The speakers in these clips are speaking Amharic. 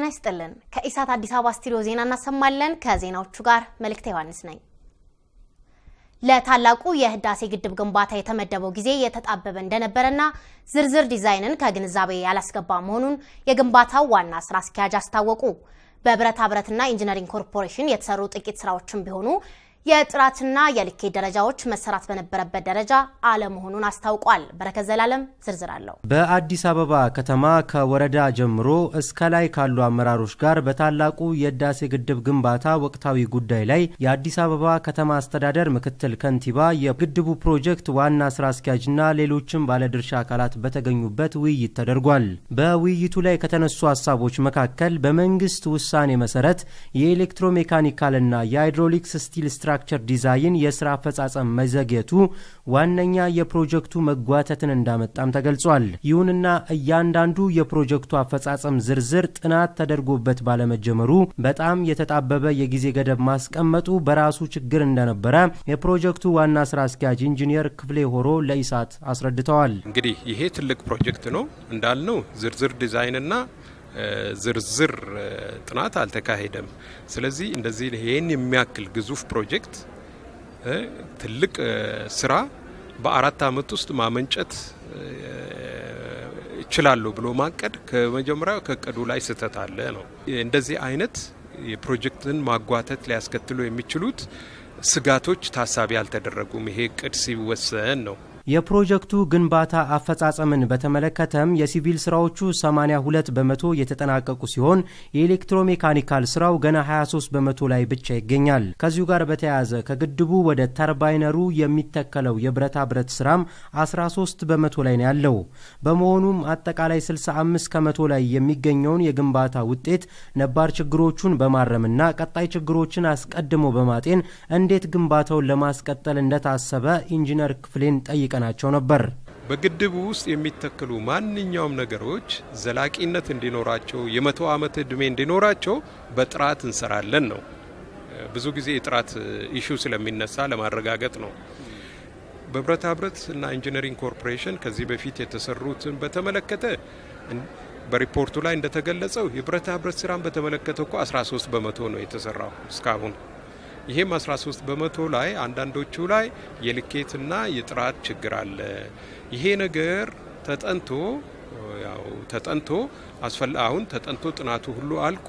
ጤና ይስጥልን። ከኢሳት አዲስ አበባ ስቱዲዮ ዜና እናሰማለን። ከዜናዎቹ ጋር መልእክተ ዮሐንስ ነኝ። ለታላቁ የህዳሴ ግድብ ግንባታ የተመደበው ጊዜ የተጣበበ እንደነበረና ዝርዝር ዲዛይንን ከግንዛቤ ያላስገባ መሆኑን የግንባታው ዋና ስራ አስኪያጅ አስታወቁ። በብረታ ብረትና ኢንጂነሪንግ ኮርፖሬሽን የተሰሩ ጥቂት ስራዎችም ቢሆኑ የጥራትና የልኬት ደረጃዎች መሰራት በነበረበት ደረጃ አለመሆኑን አስታውቋል። በረከት ዘላለም ዝርዝር አለው። በአዲስ አበባ ከተማ ከወረዳ ጀምሮ እስከ ላይ ካሉ አመራሮች ጋር በታላቁ የህዳሴ ግድብ ግንባታ ወቅታዊ ጉዳይ ላይ የአዲስ አበባ ከተማ አስተዳደር ምክትል ከንቲባ፣ የግድቡ ፕሮጀክት ዋና ስራ አስኪያጅና ሌሎችም ባለድርሻ አካላት በተገኙበት ውይይት ተደርጓል። በውይይቱ ላይ ከተነሱ ሀሳቦች መካከል በመንግስት ውሳኔ መሰረት የኤሌክትሮሜካኒካልና የ hydraulic steel structure ዲዛይን የስራ አፈጻጸም መዘግየቱ ዋነኛ የፕሮጀክቱ መጓተትን እንዳመጣም ተገልጿል። ይሁንና እያንዳንዱ የፕሮጀክቱ አፈጻጸም ዝርዝር ጥናት ተደርጎበት ባለመጀመሩ በጣም የተጣበበ የጊዜ ገደብ ማስቀመጡ በራሱ ችግር እንደነበረ የፕሮጀክቱ ዋና ስራ አስኪያጅ ኢንጂኒየር ክፍሌ ሆሮ ለኢሳት አስረድተዋል። እንግዲህ ይሄ ትልቅ ፕሮጀክት ነው እንዳልነው ዝርዝር ዲዛይንና ዝርዝር ጥናት አልተካሄደም። ስለዚህ እንደዚህ ይህን የሚያክል ግዙፍ ፕሮጀክት ትልቅ ስራ በአራት ዓመት ውስጥ ማመንጨት እችላለሁ ብሎ ማቀድ ከመጀመሪያው ከእቅዱ ላይ ስህተት አለ ነው። እንደዚህ አይነት የፕሮጀክትን ማጓተት ሊያስከትሉ የሚችሉት ስጋቶች ታሳቢ አልተደረጉም። ይሄ እቅድ ሲወሰን ነው። የፕሮጀክቱ ግንባታ አፈጻጸምን በተመለከተም የሲቪል ስራዎቹ 82 በመቶ የተጠናቀቁ ሲሆን የኤሌክትሮሜካኒካል ስራው ገና 23 በመቶ ላይ ብቻ ይገኛል። ከዚሁ ጋር በተያያዘ ከግድቡ ወደ ተርባይነሩ የሚተከለው የብረታ ብረት ስራም 13 በመቶ ላይ ነው ያለው። በመሆኑም አጠቃላይ 65 ከመቶ ላይ የሚገኘውን የግንባታ ውጤት ነባር ችግሮቹን በማረምና ቀጣይ ችግሮችን አስቀድሞ በማጤን እንዴት ግንባታውን ለማስቀጠል እንደታሰበ ኢንጂነር ክፍሌን ጠይቀ ናቸው ነበር። በግድቡ ውስጥ የሚተከሉ ማንኛውም ነገሮች ዘላቂነት እንዲኖራቸው የመቶ ዓመት ዕድሜ እንዲኖራቸው በጥራት እንሰራለን ነው። ብዙ ጊዜ የጥራት issue ስለሚነሳ ለማረጋገጥ ነው። በብረታ ብረት እና ኢንጂነሪንግ ኮርፖሬሽን ከዚህ በፊት የተሰሩትን በተመለከተ በሪፖርቱ ላይ እንደተገለጸው የብረታ ብረት ስራን በተመለከተ እኮ 13 በመቶ ነው የተሰራው እስካሁን ይሄም 13 በመቶ ላይ አንዳንዶቹ ላይ የልኬትና የጥራት ችግር አለ። ይሄ ነገር ተጠንቶ ያው ተጠንቶ አስፈላ አሁን ተጠንቶ ጥናቱ ሁሉ አልቆ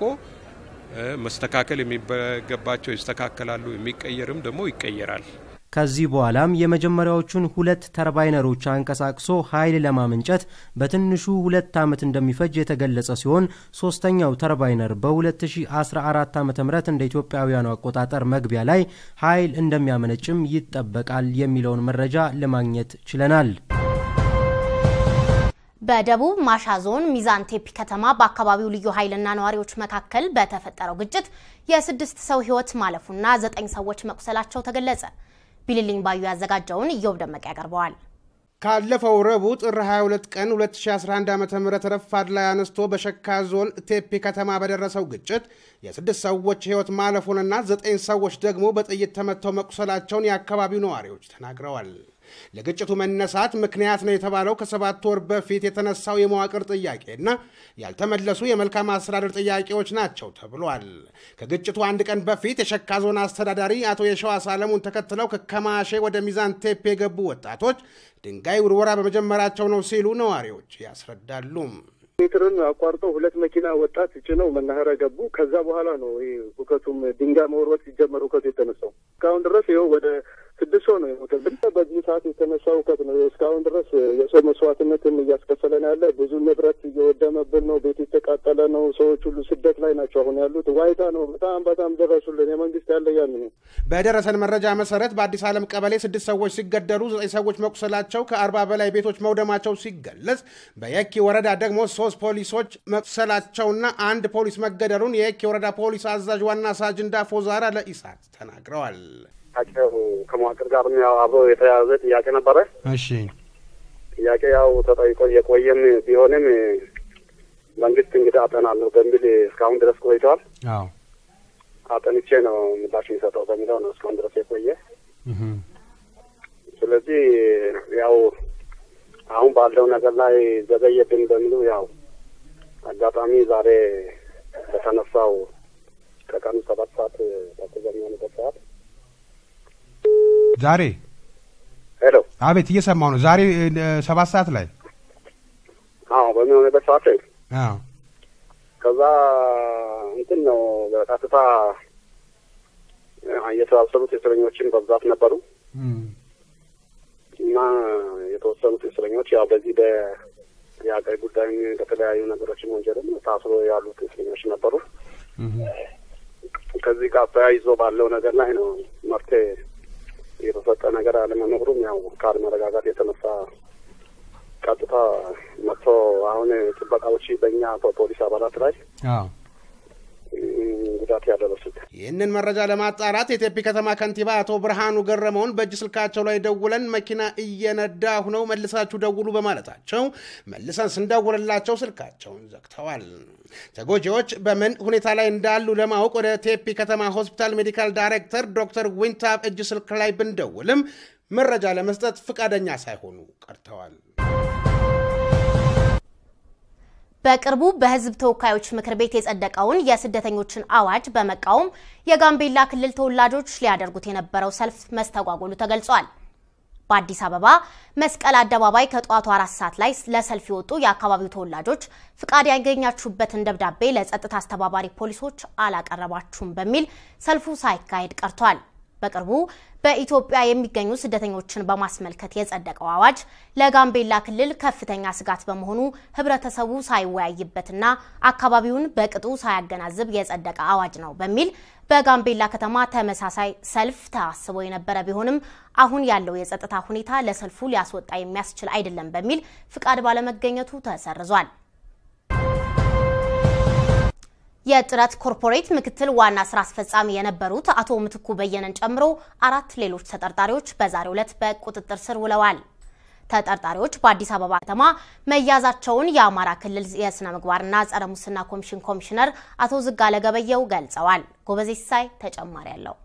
መስተካከል የሚገባቸው ይስተካከላሉ፣ የሚቀየርም ደግሞ ይቀየራል። ከዚህ በኋላም የመጀመሪያዎቹን ሁለት ተርባይነሮች አንቀሳቅሶ ኃይል ለማመንጨት በትንሹ ሁለት ዓመት እንደሚፈጅ የተገለጸ ሲሆን ሶስተኛው ተርባይነር በ2014 ዓ ም እንደ ኢትዮጵያውያኑ አቆጣጠር መግቢያ ላይ ኃይል እንደሚያመነጭም ይጠበቃል የሚለውን መረጃ ለማግኘት ችለናል። በደቡብ ማሻ ዞን ሚዛን ቴፒ ከተማ በአካባቢው ልዩ ኃይልና ነዋሪዎች መካከል በተፈጠረው ግጭት የስድስት ሰው ሕይወት ማለፉና ዘጠኝ ሰዎች መቁሰላቸው ተገለጸ። ቢልልኝ ባዩ ያዘጋጀውን ኢዮብ ደመቀ ያቀርበዋል። ካለፈው ረቡዕ ጥር 22 ቀን 2011 ዓ ም ረፋድ ላይ አነስቶ በሸካ ዞን ቴፒ ከተማ በደረሰው ግጭት የስድስት ሰዎች ሕይወት ማለፉንና ዘጠኝ ሰዎች ደግሞ በጥይት ተመተው መቁሰላቸውን የአካባቢው ነዋሪዎች ተናግረዋል። ለግጭቱ መነሳት ምክንያት ነው የተባለው ከሰባት ወር በፊት የተነሳው የመዋቅር ጥያቄና ያልተመለሱ የመልካም አስተዳደር ጥያቄዎች ናቸው ተብሏል። ከግጭቱ አንድ ቀን በፊት የሸካ ዞን አስተዳዳሪ አቶ የሸዋስ አለሙን ተከትለው ከከማሼ ወደ ሚዛን ቴፕ የገቡ ወጣቶች ድንጋይ ውርወራ በመጀመራቸው ነው ሲሉ ነዋሪዎች ያስረዳሉ። ሜትርን አቋርጠው ሁለት መኪና ወጣት ጭነው መናኸሪያ ገቡ። ከዛ በኋላ ነው ይህ ሁከቱም ድንጋይ መወርወር ሲጀመር ሁከቱ የተነሳው። እስካሁን ድረስ ይኸው ወደ ስድስት ሰው ነው የሞተብን። በዚህ ሰዓት የተነሳ እውቀት ነው። እስካሁን ድረስ የሰው መስዋዕትነትን እያስከፈለን ያለ ብዙ ንብረት እየወደመብን ነው። ቤት የተቃጠለ ነው። ሰዎች ሁሉ ስደት ላይ ናቸው አሁን ያሉት። ዋይታ ነው። በጣም በጣም ደረሱልን። የመንግስት ያለ ያን ነው። በደረሰን መረጃ መሰረት በአዲስ ዓለም ቀበሌ ስድስት ሰዎች ሲገደሉ ዘጠኝ ሰዎች መቁሰላቸው፣ ከአርባ በላይ ቤቶች መውደማቸው ሲገለጽ በየኪ ወረዳ ደግሞ ሶስት ፖሊሶች መቁሰላቸውና አንድ ፖሊስ መገደሉን የየኪ ወረዳ ፖሊስ አዛዥ ዋና ሳጅን ዳፎ ዛራ ለኢሳት ተናግረዋል። ታቸው ከመዋቅር ጋር ያው አብሮ የተያያዘ ጥያቄ ነበረ። እሺ ጥያቄ ያው ተጠይቆ የቆየም ቢሆንም መንግስት እንግዲህ አጠናለሁ በሚል እስካሁን ድረስ ቆይተዋል። አዎ አጠንቼ ነው ምላሽ የሚሰጠው በሚለው ነው እስካሁን ድረስ የቆየ። ስለዚህ ያው አሁን ባለው ነገር ላይ ዘገየብን በሚሉ ያው አጋጣሚ ዛሬ የተነሳው ከቀኑ ሰባት ሰዓት ተኩል በሚሆንበት ሰዓት ዛሬ? ሄሎ። አቤት እየሰማሁ ነው። ዛሬ ሰባት ሰዓት ላይ? አዎ በሚሆንበት ሰዓት አዎ። ከዛ እንትን ነው በቀጥታ የተባሰሩት እስረኞችን በብዛት ነበሩ። እና የተወሰኑት እስረኞች ያው በዚህ በ የሀገር ጉዳይ በተለያዩ ነገሮችን ወንጀልም ታስሮ ያሉት እስረኞች ነበሩ። ከዚህ ጋር ተያይዞ ባለው ነገር ላይ ነው መፍትሄ የተሰጠ ነገር አለመኖሩም ያው ካለመረጋጋት የተነሳ ቀጥታ መጥቶ አሁን ጥበቃዎች በእኛ በፖሊስ አባላት ላይ ጉዳት ያደረሱት። ይህንን መረጃ ለማጣራት የቴፒ ከተማ ከንቲባ አቶ ብርሃኑ ገረመውን በእጅ ስልካቸው ላይ ደውለን መኪና እየነዳሁ ነው መልሳችሁ ደውሉ በማለታቸው መልሰን ስንደውልላቸው ስልካቸውን ዘግተዋል። ተጎጂዎች በምን ሁኔታ ላይ እንዳሉ ለማወቅ ወደ ቴፒ ከተማ ሆስፒታል medical ዳይሬክተር ዶክተር ዊንታብ እጅ ስልክ ላይ ብንደውልም መረጃ ለመስጠት ፈቃደኛ ሳይሆኑ ቀርተዋል። በቅርቡ በሕዝብ ተወካዮች ምክር ቤት የጸደቀውን የስደተኞችን አዋጅ በመቃወም የጋምቤላ ክልል ተወላጆች ሊያደርጉት የነበረው ሰልፍ መስተጓጎሉ ተገልጿል። በአዲስ አበባ መስቀል አደባባይ ከጠዋቱ አራት ሰዓት ላይ ለሰልፍ የወጡ የአካባቢው ተወላጆች ፍቃድ ያገኛችሁበትን ደብዳቤ ለጸጥታ አስተባባሪ ፖሊሶች አላቀረባችሁም በሚል ሰልፉ ሳይካሄድ ቀርቷል። በቅርቡ በኢትዮጵያ የሚገኙ ስደተኞችን በማስመልከት የጸደቀው አዋጅ ለጋምቤላ ክልል ከፍተኛ ስጋት በመሆኑ ህብረተሰቡ ሳይወያይበትና አካባቢውን በቅጡ ሳያገናዝብ የጸደቀ አዋጅ ነው በሚል በጋምቤላ ከተማ ተመሳሳይ ሰልፍ ታስቦ የነበረ ቢሆንም አሁን ያለው የጸጥታ ሁኔታ ለሰልፉ ሊያስወጣ የሚያስችል አይደለም በሚል ፍቃድ ባለመገኘቱ ተሰርዟል። የጥረት ኮርፖሬት ምክትል ዋና ስራ አስፈጻሚ የነበሩት አቶ ምትኩ በየነን ጨምሮ አራት ሌሎች ተጠርጣሪዎች በዛሬው ዕለት በቁጥጥር ስር ውለዋል። ተጠርጣሪዎች በአዲስ አበባ ከተማ መያዛቸውን የአማራ ክልል የስነ ምግባርና ጸረ ሙስና ኮሚሽን ኮሚሽነር አቶ ዝጋለ ገበየው ገልጸዋል። ጎበዜ ሲሳይ ተጨማሪ አለው።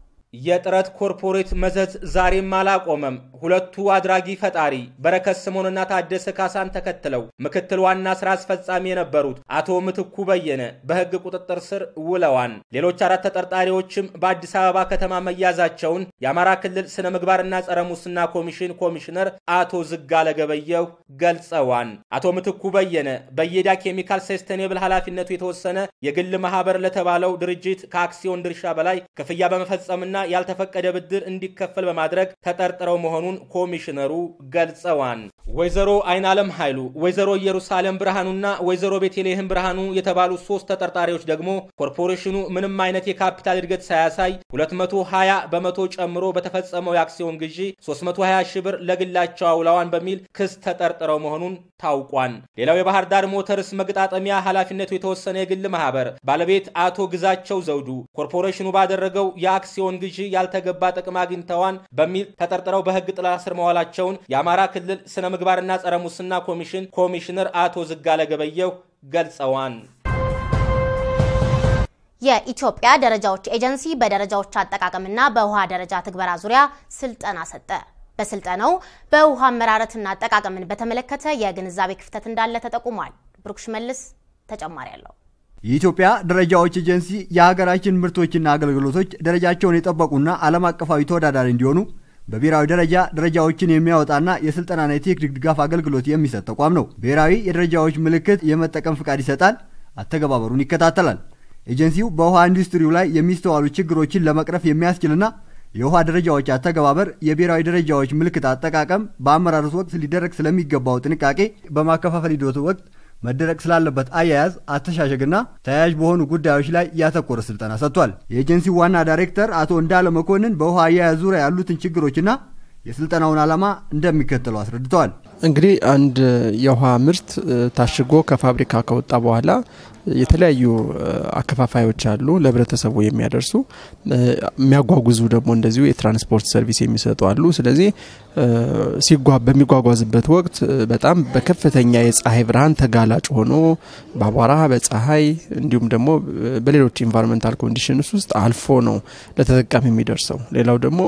የጥረት ኮርፖሬት መዘዝ ዛሬም አላቆመም። ሁለቱ አድራጊ ፈጣሪ በረከት ስምኦንና ታደሰ ካሳን ተከትለው ምክትል ዋና ስራ አስፈጻሚ የነበሩት አቶ ምትኩ በየነ በሕግ ቁጥጥር ስር ውለዋል። ሌሎች አራት ተጠርጣሪዎችም በአዲስ አበባ ከተማ መያዛቸውን የአማራ ክልል ስነ ምግባርና ጸረ ሙስና ኮሚሽን ኮሚሽነር አቶ ዝጋለ ገበየሁ ገልጸዋል። አቶ ምትኩ በየነ በየዳ ኬሚካል sustainable ኃላፊነቱ የተወሰነ የግል ማህበር ለተባለው ድርጅት ከአክሲዮን ድርሻ በላይ ክፍያ በመፈጸምና ያልተፈቀደ ብድር እንዲከፈል በማድረግ ተጠርጥረው መሆኑን ኮሚሽነሩ ገልጸዋል። ወይዘሮ አይናለም ኃይሉ፣ ወይዘሮ ኢየሩሳሌም ብርሃኑና ወይዘሮ ቤተልሔም ብርሃኑ የተባሉ ሶስት ተጠርጣሪዎች ደግሞ ኮርፖሬሽኑ ምንም አይነት የካፒታል እድገት ሳያሳይ 220 በመቶ ጨምሮ በተፈጸመው የአክሲዮን ግዢ 320 ሺህ ብር ለግላቸው አውለዋን በሚል ክስ ተጠርጥረው መሆኑን ታውቋል። ሌላው የባህር ዳር ሞተርስ መገጣጠሚያ ኃላፊነቱ የተወሰነ የግል ማህበር ባለቤት አቶ ግዛቸው ዘውዱ ኮርፖሬሽኑ ባደረገው የአክሲዮን ግዢ ያልተገባ ጥቅም አግኝተዋን በሚል ተጠርጥረው በሕግ ጥላ ስር መዋላቸውን የአማራ ክልል ስነ ምግባርና ጸረ ሙስና ኮሚሽን ኮሚሽነር አቶ ዝጋለ ገበየው ገልጸዋል። የኢትዮጵያ ደረጃዎች ኤጀንሲ በደረጃዎች አጠቃቀምና በውሃ ደረጃ ትግበራ ዙሪያ ስልጠና ሰጠ። በስልጠናው በውሃ አመራረትና አጠቃቀምን በተመለከተ የግንዛቤ ክፍተት እንዳለ ተጠቁሟል። ብሩክ ሽመልስ ተጨማሪ አለው። የኢትዮጵያ ደረጃዎች ኤጀንሲ የሀገራችን ምርቶችና አገልግሎቶች ደረጃቸውን የጠበቁና ዓለም አቀፋዊ ተወዳዳሪ እንዲሆኑ በብሔራዊ ደረጃ ደረጃዎችን የሚያወጣና የስልጠናና የቴክኒክ ድጋፍ አገልግሎት የሚሰጥ ተቋም ነው። ብሔራዊ የደረጃዎች ምልክት የመጠቀም ፍቃድ ይሰጣል፣ አተገባበሩን ይከታተላል። ኤጀንሲው በውሃ ኢንዱስትሪው ላይ የሚስተዋሉ ችግሮችን ለመቅረፍ የሚያስችልና የውሃ ደረጃዎች አተገባበር፣ የብሔራዊ ደረጃዎች ምልክት አጠቃቀም፣ በአመራረት ወቅት ሊደረግ ስለሚገባው ጥንቃቄ፣ በማከፋፈል ሂደቱ ወቅት መደረግ ስላለበት አያያዝ፣ አተሻሸግና ተያያዥ በሆኑ ጉዳዮች ላይ ያተኮረ ስልጠና ሰጥቷል። የኤጀንሲው ዋና ዳይሬክተር አቶ እንዳለ መኮንን በውሃ አያያዝ ዙሪያ ያሉትን ችግሮችና የስልጠናውን ዓላማ እንደሚከተለው አስረድተዋል። እንግዲህ አንድ የውሃ ምርት ታሽጎ ከፋብሪካ ከወጣ በኋላ የተለያዩ አከፋፋዮች አሉ፣ ለህብረተሰቡ የሚያደርሱ የሚያጓጉዙ ደግሞ እንደዚሁ የትራንስፖርት service የሚሰጡ አሉ። ስለዚህ በሚጓጓዝበት ወቅት በጣም በከፍተኛ የፀሐይ ብርሃን ተጋላጭ ሆኖ በአቧራ በፀሐይ እንዲሁም ደግሞ በሌሎች environmental conditions ውስጥ አልፎ ነው ለተጠቃሚ የሚደርሰው። ሌላው ደግሞ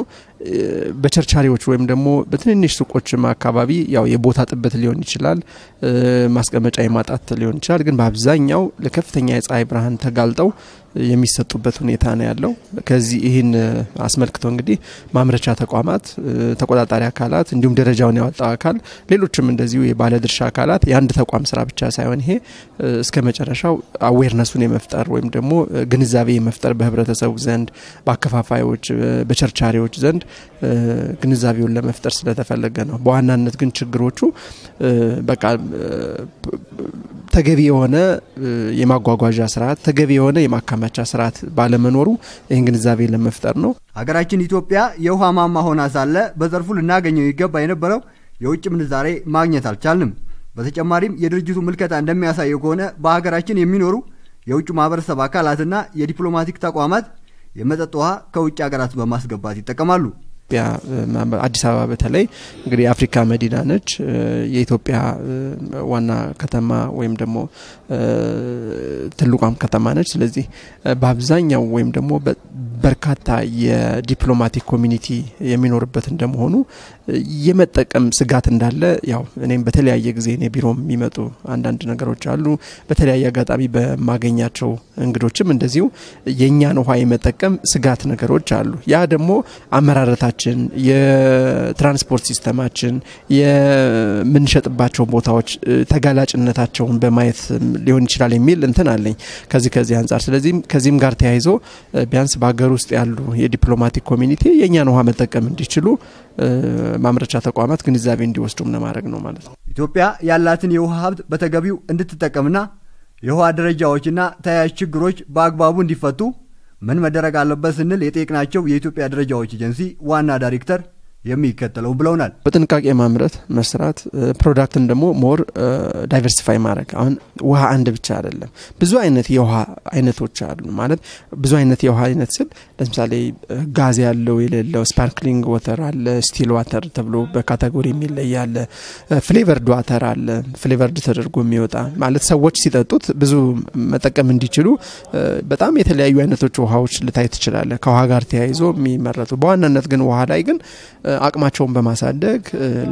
በቸርቻሪዎች ወይም ደግሞ በትንንሽ ሱቆችም አካባቢ ያው የቦታ ጥበት ሊሆን ይችላል፣ ማስቀመጫ የማጣት ሊሆን ይችላል። ግን በአብዛኛው ለከፍተኛ የፀሐይ ብርሃን ተጋልጠው የሚሰጡበት ሁኔታ ነው ያለው። ከዚህ ይህን አስመልክቶ እንግዲህ ማምረቻ ተቋማት፣ ተቆጣጣሪ አካላት እንዲሁም ደረጃውን ያወጣው አካል ሌሎችም እንደዚሁ የባለድርሻ አካላት የአንድ ተቋም ስራ ብቻ ሳይሆን ይሄ እስከ መጨረሻው አዌርነሱን የመፍጠር ወይም ደግሞ ግንዛቤ የመፍጠር በህብረተሰቡ ዘንድ በአከፋፋዮች፣ በቸርቻሪዎች ዘንድ ግንዛቤውን ለመፍጠር ስለተፈለገ ነው። በዋናነት ግን ችግሮቹ በቃ ተገቢ የሆነ የማጓጓዣ ስርዓት ተገቢ የሆነ የማከማቻ ስርዓት ባለመኖሩ ይህን ግንዛቤ ለመፍጠር ነው። ሀገራችን ኢትዮጵያ የውሃ ማማ ሆና ሳለ በዘርፉ ልናገኘው ይገባ የነበረው የውጭ ምንዛሬ ማግኘት አልቻልንም። በተጨማሪም የድርጅቱ ምልከታ እንደሚያሳየው ከሆነ በሀገራችን የሚኖሩ የውጭ ማህበረሰብ አካላትና የዲፕሎማቲክ ተቋማት የመጠጥ ውሃ ከውጭ ሀገራት በማስገባት ይጠቀማሉ። ኢትዮጵያ አዲስ አበባ በተለይ እንግዲህ የአፍሪካ መዲና ነች። የኢትዮጵያ ዋና ከተማ ወይም ደግሞ ትልቋም ከተማ ነች። ስለዚህ በአብዛኛው ወይም ደግሞ በርካታ የ diplomatic community የሚኖርበት እንደመሆኑ የመጠቀም ስጋት እንዳለ ያው እኔም በተለያየ ጊዜ እኔ ቢሮም የሚመጡ አንዳንድ ነገሮች አሉ። በተለያየ አጋጣሚ በማገኛቸው እንግዶችም እንደዚሁ የእኛን ውሃ የመጠቀም ስጋት ነገሮች አሉ። ያ ደግሞ አመራረታችን፣ የትራንስፖርት system አችን፣ የምንሸጥባቸው ቦታዎች ተጋላጭነታቸውን በማየት ሊሆን ይችላል የሚል እንትን አለኝ ከዚህ ከዚህ አንጻር። ስለዚህም ከዚህም ጋር ተያይዞ ቢያንስ በሀገር ውስጥ ያሉ የ diplomatic community የእኛን ውሃ መጠቀም እንዲችሉ ማምረቻ ተቋማት ግንዛቤ እንዲወስዱም ለማድረግ ነው ማለት ነው። ኢትዮጵያ ያላትን የውሃ ሀብት በተገቢው እንድትጠቀምና የውሃ ደረጃዎችና ተያያዥ ችግሮች በአግባቡ እንዲፈቱ ምን መደረግ አለበት ስንል የጠየቅናቸው የኢትዮጵያ ደረጃዎች ኤጀንሲ ዋና ዳይሬክተር የሚከተለው ብለውናል። በጥንቃቄ ማምረት መስራት፣ product ን ደግሞ more diversify ማድረግ። አሁን ውሃ አንድ ብቻ አይደለም፣ ብዙ አይነት የውሃ አይነቶች አሉ። ማለት ብዙ አይነት የውሃ አይነት ስል ለምሳሌ ጋዝ ያለው የሌለው፣ sparkling water አለ፣ still water ተብሎ በ category የሚለይ አለ፣ flavored water አለ፣ flavored ተደርጎ የሚወጣ ማለት ሰዎች ሲጠጡት ብዙ መጠቀም እንዲችሉ በጣም የተለያዩ አይነቶች ውሃዎች ልታይ ትችላለህ። ከውሃ ጋር ተያይዞ የሚመረቱ በዋናነት ግን ውሃ ላይ ግን አቅማቸውን በማሳደግ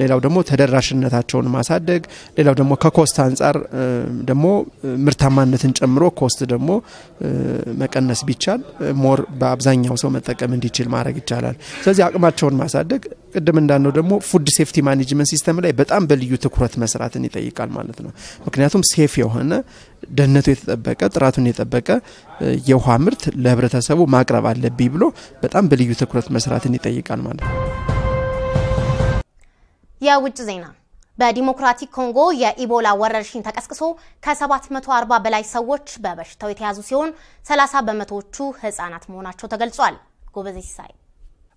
ሌላው ደግሞ ተደራሽነታቸውን ማሳደግ ሌላው ደግሞ ከ cost አንጻር ደግሞ ምርታማነትን ጨምሮ cost ደግሞ መቀነስ ቢቻል more በአብዛኛው ሰው መጠቀም እንዲችል ማድረግ ይቻላል። ስለዚህ አቅማቸውን ማሳደግ ቅድም እንዳለው ደግሞ food safety management system ላይ በጣም በልዩ ትኩረት መስራትን ይጠይቃል ማለት ነው። ምክንያቱም safe የሆነ ደህንነቱ የተጠበቀ ጥራቱን የጠበቀ የውሃ ምርት ለህብረተሰቡ ማቅረብ አለብኝ ብሎ በጣም በልዩ ትኩረት መስራትን ይጠይቃል ማለት ነው። የውጭ ዜና በዲሞክራቲክ ኮንጎ የኢቦላ ወረርሽኝ ተቀስቅሶ ከ740 በላይ ሰዎች በበሽታው የተያዙ ሲሆን 30 በመቶዎቹ ህጻናት መሆናቸው ተገልጿል። ጎበዜ ሲሳይ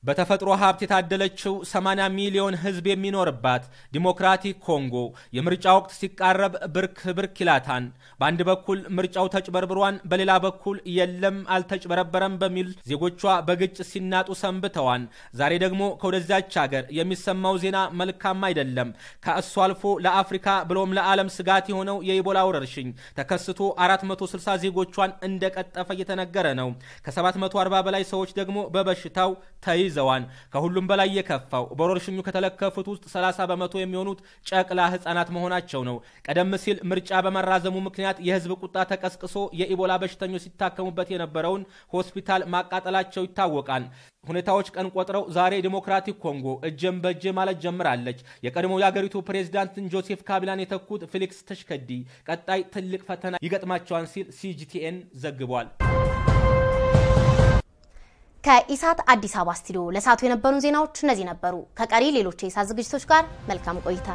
በተፈጥሮ ሀብት የታደለችው 80 ሚሊዮን ህዝብ የሚኖርባት ዲሞክራቲክ ኮንጎ የምርጫ ወቅት ሲቃረብ ብርክ ብርክ ይላታን። በአንድ በኩል ምርጫው ተጭበርብሯን፣ በሌላ በኩል የለም አልተጭበረበረም በሚል ዜጎቿ በግጭት ሲናጡ ሰንብተዋን። ዛሬ ደግሞ ከወደዚያች ሀገር የሚሰማው ዜና መልካም አይደለም። ከእሱ አልፎ ለአፍሪካ ብሎም ለዓለም ስጋት የሆነው የኢቦላ ወረርሽኝ ተከስቶ 460 ዜጎቿን እንደቀጠፈ እየተነገረ ነው። ከ740 በላይ ሰዎች ደግሞ በበሽታው ተይ ይዘዋል። ከሁሉም በላይ የከፋው በወረርሽኙ ከተለከፉት ውስጥ 30 በመቶ የሚሆኑት ጨቅላ ህጻናት መሆናቸው ነው። ቀደም ሲል ምርጫ በመራዘሙ ምክንያት የህዝብ ቁጣ ተቀስቅሶ የኢቦላ በሽተኞች ሲታከሙበት የነበረውን ሆስፒታል ማቃጠላቸው ይታወቃል። ሁኔታዎች ቀን ቆጥረው ዛሬ ዲሞክራቲክ ኮንጎ እጅም በእጅ ማለት ጀምራለች። የቀድሞው የአገሪቱ ፕሬዚዳንትን ጆሴፍ ካቢላን የተኩት ፌሊክስ ተሽከዲ ቀጣይ ትልቅ ፈተና ይገጥማቸዋል ሲል ሲጂቲኤን ዘግቧል። ከኢሳት አዲስ አበባ ስቱዲዮ ለሰዓቱ የነበሩን ዜናዎች እነዚህ ነበሩ። ከቀሪ ሌሎች የኢሳት ዝግጅቶች ጋር መልካም ቆይታ